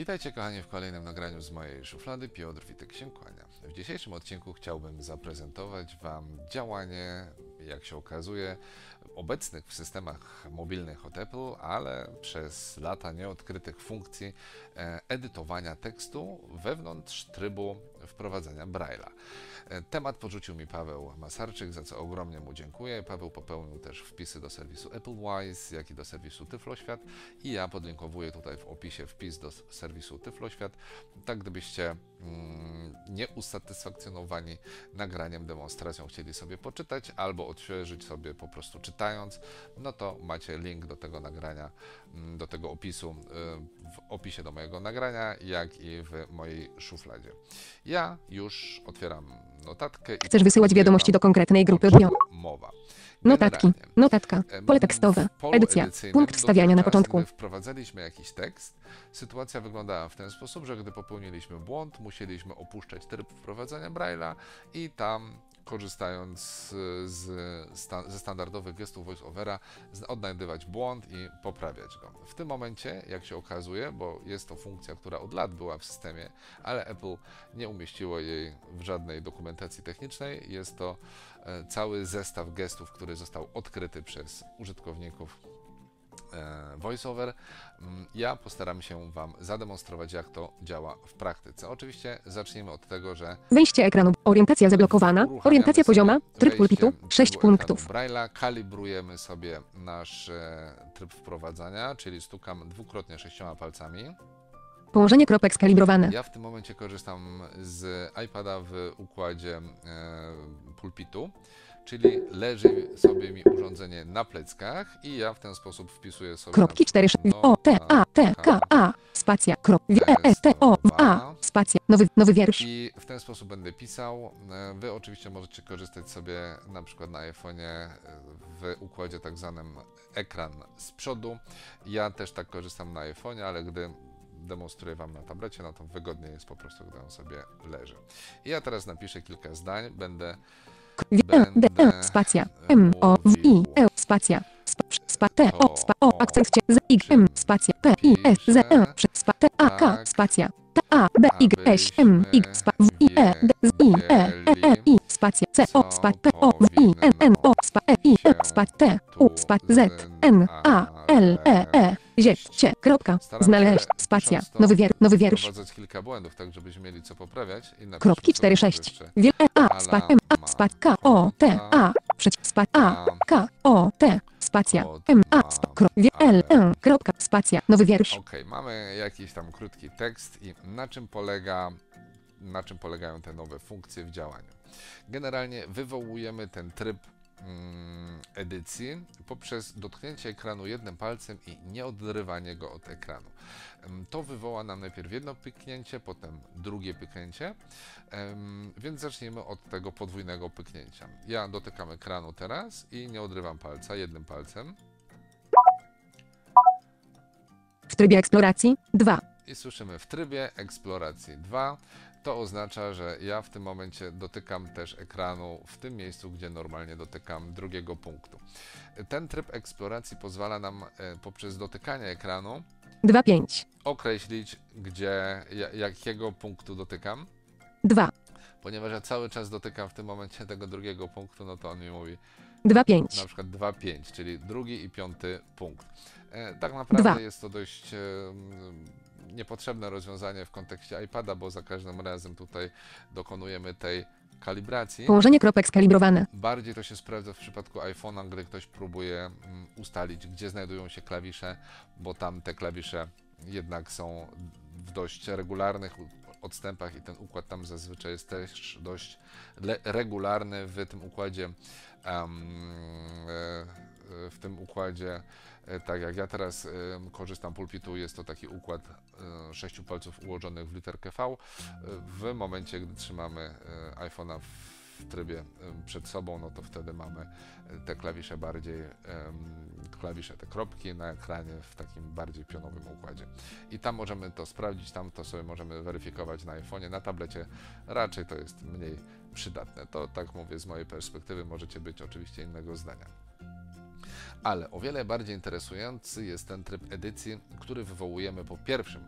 Witajcie kochani w kolejnym nagraniu z mojej szuflady. Piotr Witek się kłania. W dzisiejszym odcinku chciałbym zaprezentować Wam działanie, jak się okazuje, obecnych w systemach mobilnych od Apple, ale przez lata nieodkrytych funkcji e, edytowania tekstu wewnątrz trybu wprowadzenia Braille'a. E, Temat podrzucił mi Paweł Masarczyk, za co ogromnie mu dziękuję. Paweł popełnił też wpisy do serwisu AppleWise, jak i do serwisu Tyfloświat i ja podlinkowuję tutaj w opisie wpis do serwisu Tyfloświat, tak gdybyście mm, nie usatysfakcjonowani nagraniem, demonstracją chcieli sobie poczytać albo odświeżyć sobie po prostu czytając, no to macie link do tego nagrania, mm, do tego opisu y, w opisie do mojego nagrania, jak i w mojej szufladzie. Ja już otwieram notatkę. Chcesz wysyłać wiadomości do konkretnej grupy. Mowa. Notatki. Notatka. Pole tekstowe. Edycja. Punkt wstawiania na początku. Gdy wprowadzaliśmy jakiś tekst, sytuacja wyglądała w ten sposób, że gdy popełniliśmy błąd, musieliśmy opuszczać tryb wprowadzania Braille'a i tam korzystając z, sta, ze standardowych gestów voiceovera, odnajdywać błąd i poprawiać go. W tym momencie, jak się okazuje, bo jest to funkcja, która od lat była w systemie, ale Apple nie umieściło jej w żadnej dokumentacji technicznej, jest to e, cały zestaw gestów, który został odkryty przez użytkowników VoiceOver. Mm, Ja postaram się Wam zademonstrować, jak to działa w praktyce. Oczywiście zacznijmy od tego, że Wejście ekranu. Orientacja zablokowana. Orientacja pozioma. Tryb pulpitu. trybu 6 ekranu punktów. Braille'a, kalibrujemy sobie nasz e, tryb wprowadzania, czyli stukam dwukrotnie sześcioma palcami. Położenie kropek skalibrowane. Ja w tym momencie korzystam z iPada w układzie e, pulpitu, czyli leży sobie mi urządzenie na pleckach i ja w ten sposób wpisuję sobie Kropki 4 O T A T K A. Spacja. Krop. W E T O w A. Spacja. Nowy, nowy wiersz. I w ten sposób będę pisał. Wy oczywiście możecie korzystać sobie na przykład na iPhone'ie e, w układzie tak zwanym ekran z przodu. Ja też tak korzystam na iPhone'ie, ale gdy demonstruję Wam na tablecie, no to wygodniej jest po prostu, gdy on sobie leży. I ja teraz napiszę kilka zdań, będę E D E. Spacja. M O W I E. Spacja. Spa, spa T O spa O akcent cie z I M spacja P I S Z E spa T A K spacja T A B Y S M I spa W I E D Z I E E E I spacja C O spa P O W I N N O spa E I E spa T U spa Z N A L E E Zie cie kropka. Staram znaleźć się, spacja. pisząc to, nowy wier nowy wiersz. wprowadzać kilka błędów, tak żebyśmy mieli co poprawiać. I napiszmy kropki sobie 4 6 jeszcze. Wiel E A spa M A spa K O T A. Przeciw spa A K O T. Spacja. M A spa kro, wie, L N kropka. Spacja. Nowy wiersz. Ok, mamy jakiś tam krótki tekst i na czym polega, na czym polegają te nowe funkcje w działaniu. Generalnie wywołujemy ten tryb edycji poprzez dotknięcie ekranu jednym palcem i nieodrywanie go od ekranu. To wywoła nam najpierw jedno pyknięcie, potem drugie pyknięcie, więc zacznijmy od tego podwójnego pyknięcia. Ja dotykam ekranu teraz i nie odrywam palca jednym palcem. w trybie eksploracji 2 i słyszymy w trybie eksploracji 2. To oznacza, że ja w tym momencie dotykam też ekranu w tym miejscu, gdzie normalnie dotykam drugiego punktu. Ten tryb eksploracji pozwala nam e, poprzez dotykanie ekranu 2 5 określić, gdzie, ja- jakiego punktu dotykam. 2 Ponieważ ja cały czas dotykam w tym momencie tego drugiego punktu, no to on mi mówi 2 5 na przykład 2-5, czyli drugi i piąty punkt. E, tak naprawdę Dwa. jest to dość niepotrzebne rozwiązanie w kontekście iPada, bo za każdym razem tutaj dokonujemy tej kalibracji. położenie kropek skalibrowane Bardziej to się sprawdza w przypadku iPhone'a, gdy ktoś próbuje mm, ustalić, gdzie znajdują się klawisze, bo tam te klawisze jednak są w dość regularnych odstępach i ten układ tam zazwyczaj jest też dość regularny w tym układzie. w tym układzie, e, tak jak ja teraz em, korzystam pulpitu, jest to taki układ e, sześciu palców ułożonych w literkę V. E, W momencie, gdy trzymamy e, iPhone'a w trybie przed sobą, no to wtedy mamy e, te klawisze bardziej, klawisze, te kropki na ekranie w takim bardziej pionowym układzie. I tam możemy to sprawdzić, tam to sobie możemy weryfikować na iPhone'ie, na tablecie raczej to jest mniej przydatne. To tak mówię z mojej perspektywy, możecie być oczywiście innego zdania. Ale o wiele bardziej interesujący jest ten tryb edycji, który wywołujemy po pierwszym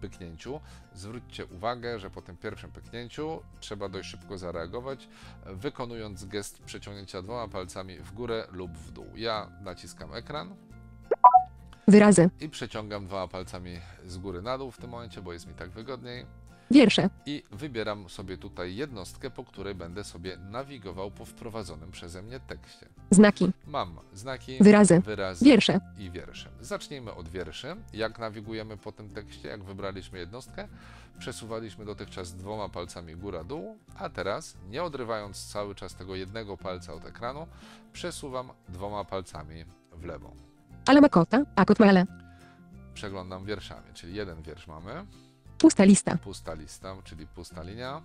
pyknięciu. Zwróćcie uwagę, że po tym pierwszym pyknięciu trzeba dość szybko zareagować, wykonując gest przeciągnięcia dwoma palcami w górę lub w dół. Ja naciskam ekran Wyrazy. i przeciągam dwoma palcami z góry na dół w tym momencie, bo jest mi tak wygodniej. Wiersze. I wybieram sobie tutaj jednostkę, po której będę sobie nawigował po wprowadzonym przeze mnie tekście. Znaki. Mam znaki, Wyrazy. wyrazy Wiersze. i wiersze. Zacznijmy od wierszy. Jak nawigujemy po tym tekście, jak wybraliśmy jednostkę, przesuwaliśmy dotychczas dwoma palcami góra-dół, a teraz, nie odrywając cały czas tego jednego palca od ekranu, przesuwam dwoma palcami w lewo. Ale ma kota, a kot ma ale. Przeglądam wierszami, czyli jeden wiersz mamy, Pusta lista. pusta lista, czyli pusta linia.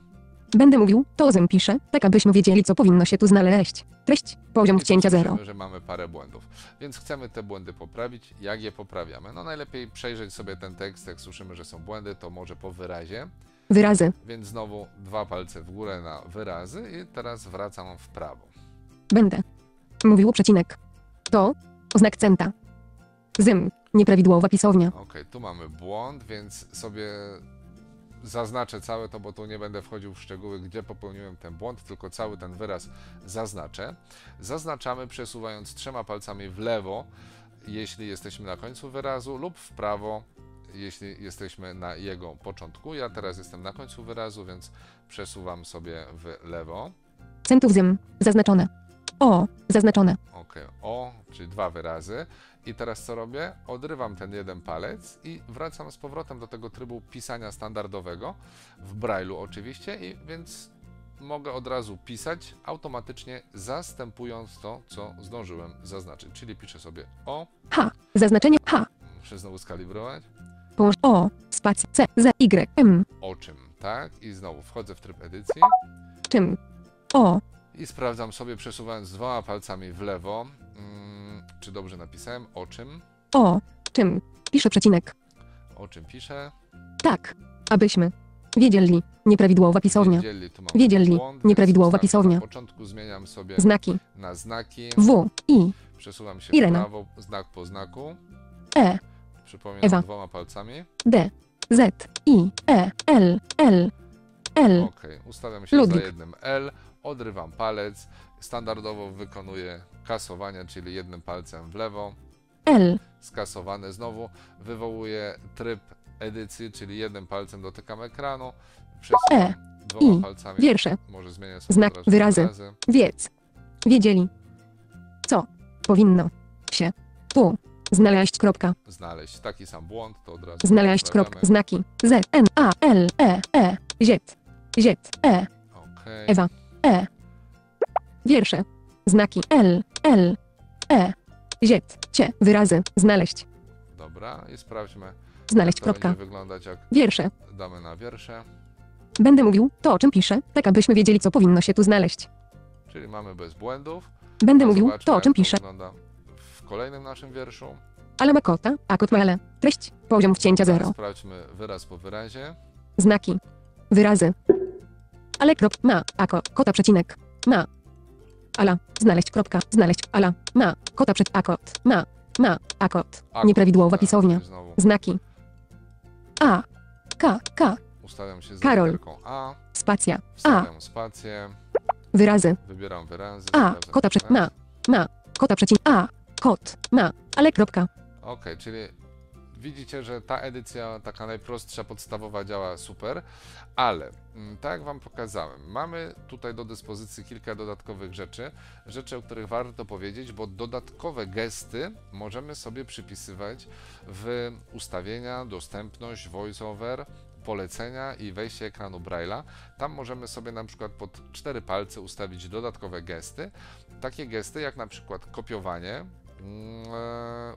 Będę mówił, to zem pisze, tak abyśmy wiedzieli, co powinno się tu znaleźć. Treść. Poziom I wcięcia słyszymy, 0. że mamy parę błędów. Więc chcemy te błędy poprawić. Jak je poprawiamy? No najlepiej przejrzeć sobie ten tekst, jak słyszymy, że są błędy, to może po wyrazie. Wyrazy. Więc znowu dwa palce w górę na wyrazy i teraz wracam w prawo. Będę. Mówił przecinek. To. Oznak centa. Zym. Nieprawidłowa pisownia. Ok, tu mamy błąd, więc sobie zaznaczę całe to, bo tu nie będę wchodził w szczegóły, gdzie popełniłem ten błąd, tylko cały ten wyraz zaznaczę. Zaznaczamy przesuwając trzema palcami w lewo, jeśli jesteśmy na końcu wyrazu, lub w prawo, jeśli jesteśmy na jego początku. Ja teraz jestem na końcu wyrazu, więc przesuwam sobie w lewo. Centów zym. Zaznaczone. O. Zaznaczone. Ok, o, czyli dwa wyrazy. I teraz co robię? Odrywam ten jeden palec i wracam z powrotem do tego trybu pisania standardowego, w Braille'u oczywiście, i więc mogę od razu pisać, automatycznie zastępując to, co zdążyłem zaznaczyć. Czyli piszę sobie o, H. Zaznaczenie H. muszę znowu skalibrować, Połącz O. Spacja. C. Z. Y. M. o czym, tak? I znowu wchodzę w tryb edycji Czym. O. i sprawdzam sobie, przesuwając dwoma palcami w lewo, mm, czy dobrze napisałem, o czym, O. Czym. Pisze przecinek. o czym piszę. Tak. Abyśmy. Wiedzieli. Nieprawidłowa pisownia. Wiedzieli, tu mam Wiedzieli. błąd, Nieprawidłowa pisownia. Na początku zmieniam sobie Znaki. na znaki, W. I. przesuwam się Irena. w prawo, znak po znaku, E. przypominam Ewa. dwoma palcami. D. Z. I. E. L. L. L. Ok, ustawiam się Ludwik. za jednym L, odrywam palec, standardowo wykonuję kasowanie, czyli jednym palcem w lewo, L. skasowane znowu, wywołuję tryb edycji, czyli jednym palcem dotykam ekranu, przesuwam dwoma E. I. palcami, Wiersze. może zmienię sobie Znak, wyrazy. wyrazy. Wiedz. Wiedzieli. Co. Powinno. Się. Tu. Znaleźć. Kropka. znaleźć taki sam błąd, to od razu Znaleźć. Kropka. Znaki. Z. N. A. L. E. E. Z. Z. E. Okej. Ewa. E. Wiersze. Znaki. L. L. E. Z. Cie. Wyrazy. Znaleźć. Dobra, i sprawdźmy, Znaleźć. jak to Kropka. będzie wyglądać, jak Wiersze. damy na wiersze. Będę mówił to, o czym piszę, tak abyśmy wiedzieli, co powinno się tu znaleźć. Czyli mamy bez błędów. Będę A mówił zobaczmy, to, o jak czym piszę. wygląda w kolejnym naszym wierszu. Ale ma kota, a kot ma ale. Treść. Poziom wcięcia Teraz 0. Sprawdźmy wyraz po wyrazie. Znaki. Wyrazy. Ale krop ma, a ko, kota przecinek. Ma. Ala. Znaleźć kropka. Znaleźć. Ala. Ma. Kota przed a kot. Ma. Ma. A kot. A, Nieprawidłowa tak, pisownia. Znowu Znaki. A. K. K. ustawiam się z Karol. A, Spacja. A. spację, Wyrazy. wybieram wyrazy. A. Kota przed. Ma. Ma. Kota przecinek. A. Kot. Ma. Ale kropka. Okej, czyli widzicie, że ta edycja, taka najprostsza, podstawowa działa super, ale mm, tak jak Wam pokazałem, mamy tutaj do dyspozycji kilka dodatkowych rzeczy, rzeczy, o których warto powiedzieć, bo dodatkowe gesty możemy sobie przypisywać w ustawienia, dostępność, voiceover, polecenia i wejście ekranu Braille'a. Tam możemy sobie na przykład pod cztery palce ustawić dodatkowe gesty. Takie gesty jak na przykład kopiowanie,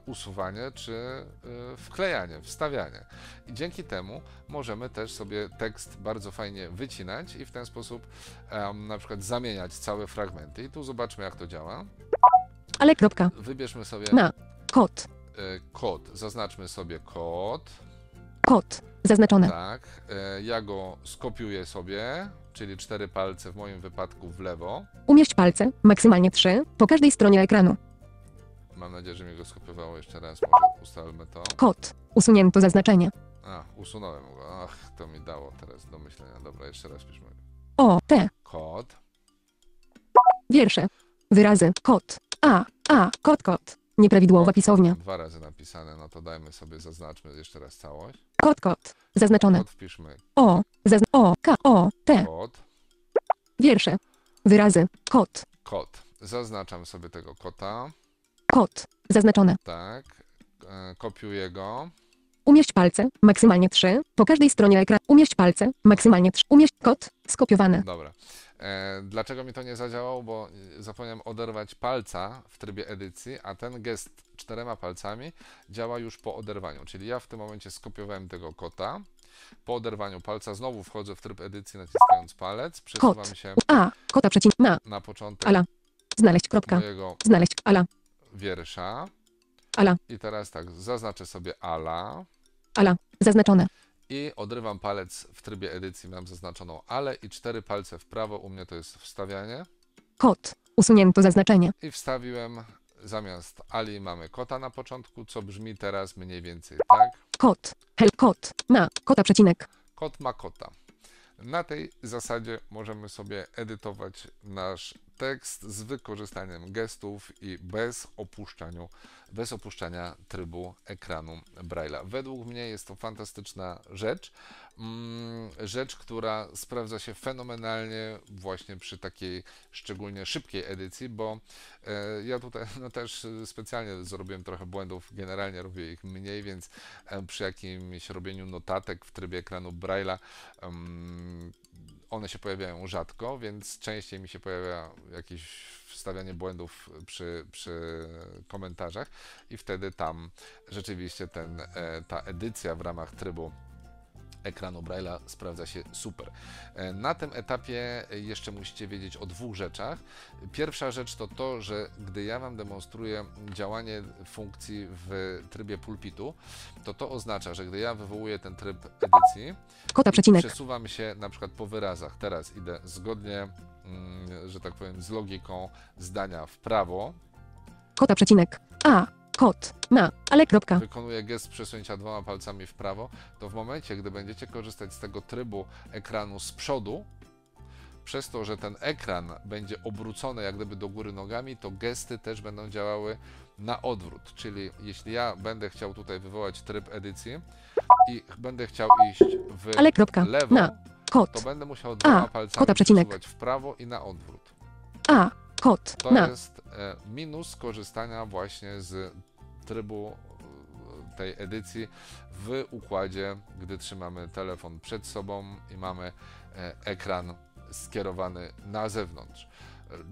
usuwanie czy e, wklejanie, wstawianie. I dzięki temu możemy też sobie tekst bardzo fajnie wycinać i w ten sposób em, na przykład zamieniać całe fragmenty. I tu zobaczmy jak to działa. Ale kropka. Wybierzmy sobie Ma. Kot. e, kod, zaznaczmy sobie kod. Kot. Zaznaczone. Tak, e, ja go skopiuję sobie, czyli cztery palce w moim wypadku w lewo. Umieść palce, maksymalnie 3, po każdej stronie ekranu. Mam nadzieję, że mi go skopiowało jeszcze raz. Może ustalmy to. Kod. Usunięto zaznaczenie. A, usunąłem go. Ach, to mi dało teraz do myślenia. Dobra, jeszcze raz piszmy. O, T. Kod. Wiersze. Wyrazy. Kod. A. A. Kod, kod. Nieprawidłowa pisownia. Dwa razy napisane, no to dajmy sobie, zaznaczmy jeszcze raz całość. Kod, kod. Zaznaczone. Kod wpiszmy O. Zazn o. K. O. T. kod. Wiersze. Wyrazy. Kod. Kod. Zaznaczam sobie tego kota. Kod. Zaznaczone. Tak. E, kopiuję go. Umieść palce. Maksymalnie 3. Po każdej stronie ekranu. Umieść palce. Maksymalnie 3. Umieść kod. Skopiowane. Dobra. E, dlaczego mi to nie zadziałało? Bo e, zapomniałem oderwać palca w trybie edycji, a ten gest czterema palcami działa już po oderwaniu. Czyli ja w tym momencie skopiowałem tego kota. Po oderwaniu palca znowu wchodzę w tryb edycji naciskając palec. Przesuwam się A. Kota przecin. Ma. na początek Ala. Znaleźć kropka. mojego Znaleźć. Ala. Wiersza. Ala. I teraz tak, zaznaczę sobie ala Ala. Zaznaczone. i odrywam palec w trybie edycji. Mam zaznaczoną ale i cztery palce w prawo. U mnie to jest wstawianie. Kod. Usunięto zaznaczenie. I wstawiłem zamiast Ali mamy kota na początku, co brzmi teraz mniej więcej tak. Kod. Hel. Kod. Ma. Kota przecinek. Kot ma kota. Na tej zasadzie możemy sobie edytować nasz tekst z wykorzystaniem gestów i bez opuszczania, bez opuszczania trybu ekranu Braille'a. Według mnie jest to fantastyczna rzecz. Mm, Rzecz, która sprawdza się fenomenalnie właśnie przy takiej szczególnie szybkiej edycji, bo e, ja tutaj no, też specjalnie zrobiłem trochę błędów, generalnie robię ich mniej, więc e, przy jakimś robieniu notatek w trybie ekranu Braille'a one się pojawiają rzadko, więc częściej mi się pojawia jakieś wstawianie błędów przy, przy komentarzach i wtedy tam rzeczywiście ten, e, ta edycja w ramach trybu ekranu Braille'a sprawdza się super. E, Na tym etapie jeszcze musicie wiedzieć o dwóch rzeczach. Pierwsza rzecz to to, że gdy ja Wam demonstruję działanie funkcji w trybie pulpitu, to to oznacza, że gdy ja wywołuję ten tryb edycji, Kota przecinek. Przesuwam się na przykład po wyrazach. Teraz idę zgodnie, mm, że tak powiem, z logiką zdania w prawo. Kota przecinek. A. Kod. Ma. Ale kropka. Wykonuję gest przesunięcia dwoma palcami w prawo. To w momencie, gdy będziecie korzystać z tego trybu ekranu z przodu, przez to, że ten ekran będzie obrócony jak gdyby do góry nogami, to gesty też będą działały na odwrót. Czyli jeśli ja będę chciał tutaj wywołać tryb edycji i będę chciał iść w Ale kropka. lewo, Na. Kod. to będę musiał dwoma palcami kota przecinek. przesuwać w prawo i na odwrót. A. Kod. To Ma. jest e, minus korzystania właśnie z trybu e, tej edycji w układzie, gdy trzymamy telefon przed sobą i mamy e, ekran skierowany na zewnątrz.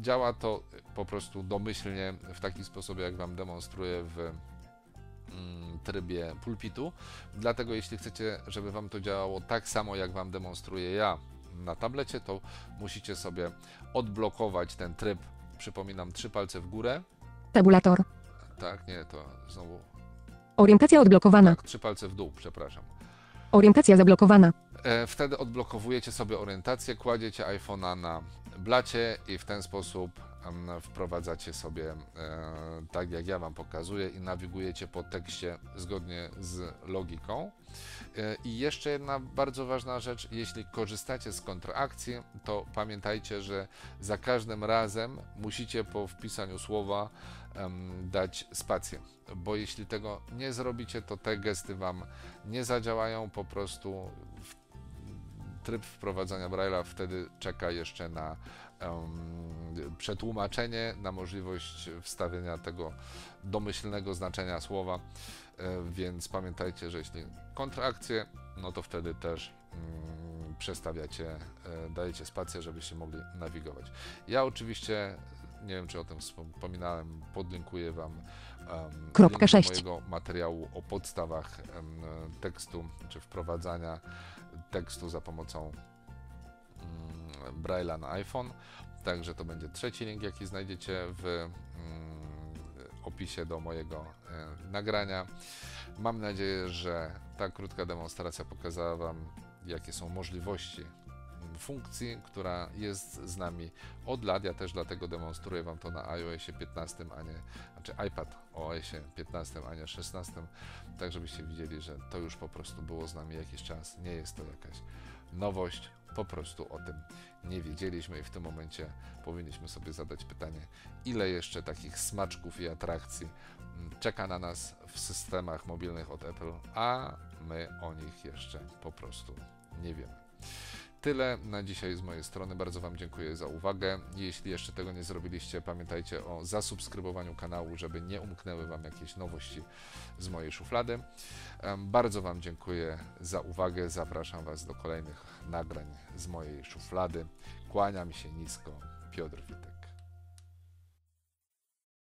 Działa to po prostu domyślnie w taki sposób, jak Wam demonstruję w mm, trybie pulpitu. Dlatego jeśli chcecie, żeby Wam to działało tak samo, jak Wam demonstruję ja na tablecie, to musicie sobie odblokować ten tryb. Przypominam, trzy palce w górę. Tabulator. Tak, nie, to znowu. Orientacja odblokowana. Tak, trzy palce w dół, przepraszam. Orientacja zablokowana. E, wtedy odblokowujecie sobie orientację, kładziecie iPhone'a na blacie i w ten sposób wprowadzacie sobie e, tak jak ja Wam pokazuję i nawigujecie po tekście zgodnie z logiką. E, I jeszcze jedna bardzo ważna rzecz, jeśli korzystacie z kontrakcji, to pamiętajcie, że za każdym razem musicie po wpisaniu słowa dać spację, bo jeśli tego nie zrobicie, to te gesty Wam nie zadziałają, po prostu tryb wprowadzania Braille'a wtedy czeka jeszcze na em, przetłumaczenie, na możliwość wstawienia tego domyślnego znaczenia słowa, e, więc pamiętajcie, że jeśli kontrakcje, no to wtedy też mm, przestawiacie, e, dajecie spację, żebyście mogli nawigować. Ja oczywiście, nie wiem czy o tym wspominałem, podlinkuję Wam em, Kropka link mojego materiału o podstawach em, tekstu, czy wprowadzania tekstu za pomocą Braille'a na iPhone. Także to będzie trzeci link, jaki znajdziecie w mm, opisie do mojego e, nagrania. Mam nadzieję, że ta krótka demonstracja pokazała Wam, jakie są możliwości mm, funkcji, która jest z nami od lat. Ja też dlatego demonstruję Wam to na iOSie 15, a nie, znaczy iPad OSie 15, a nie 16, tak żebyście widzieli, że to już po prostu było z nami jakiś czas. Nie jest to jakaś nowość, po prostu o tym nie wiedzieliśmy i w tym momencie powinniśmy sobie zadać pytanie, ile jeszcze takich smaczków i atrakcji mm, czeka na nas w systemach mobilnych od Apple, a my o nich jeszcze po prostu nie wiemy. Tyle na dzisiaj z mojej strony. Bardzo Wam dziękuję za uwagę. Jeśli jeszcze tego nie zrobiliście, pamiętajcie o zasubskrybowaniu kanału, żeby nie umknęły Wam jakieś nowości z mojej szuflady. Bardzo Wam dziękuję za uwagę. Zapraszam Was do kolejnych nagrań z mojej szuflady. Kłaniam się nisko. Piotr Witek.